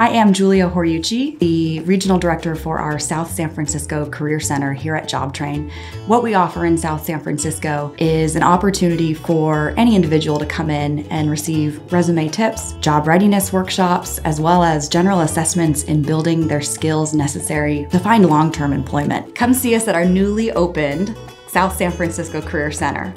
I am Julia Horiuchi, the Regional Director for our South San Francisco Career Center here at JobTrain. What we offer in South San Francisco is an opportunity for any individual to come in and receive resume tips, job readiness workshops, as well as general assessments in building their skills necessary to find long term employment. Come see us at our newly opened South San Francisco Career Center.